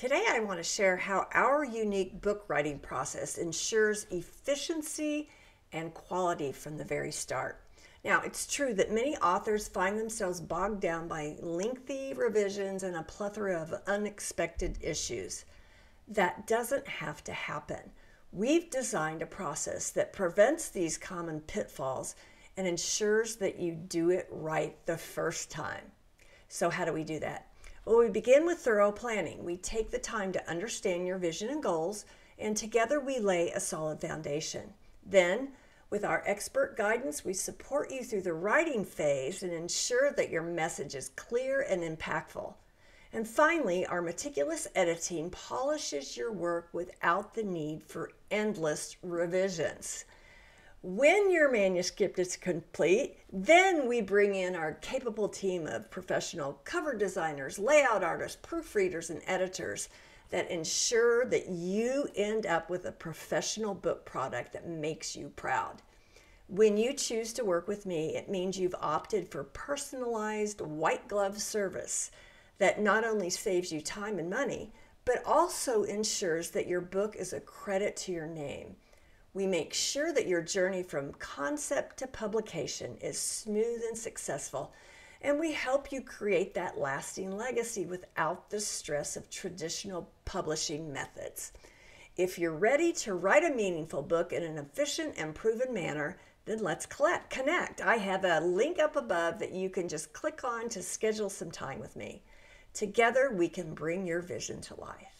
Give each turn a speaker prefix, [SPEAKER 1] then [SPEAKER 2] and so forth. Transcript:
[SPEAKER 1] Today, I want to share how our unique book writing process ensures efficiency and quality from the very start. Now, it's true that many authors find themselves bogged down by lengthy revisions and a plethora of unexpected issues. That doesn't have to happen. We've designed a process that prevents these common pitfalls and ensures that you do it right the first time. So, how do we do that? Well, we begin with thorough planning. We take the time to understand your vision and goals, and together we lay a solid foundation. Then, with our expert guidance, we support you through the writing phase and ensure that your message is clear and impactful. And finally, our meticulous editing polishes your work without the need for endless revisions. When your manuscript is complete, then we bring in our capable team of professional cover designers, layout artists, proofreaders, and editors that ensure that you end up with a professional book product that makes you proud. When you choose to work with me, it means you've opted for personalized white glove service that not only saves you time and money, but also ensures that your book is a credit to your name. We make sure that your journey from concept to publication is smooth and successful, and we help you create that lasting legacy without the stress of traditional publishing methods. If you're ready to write a meaningful book in an efficient and proven manner, then let's connect. I have a link up above that you can just click on to schedule some time with me. Together, we can bring your vision to life.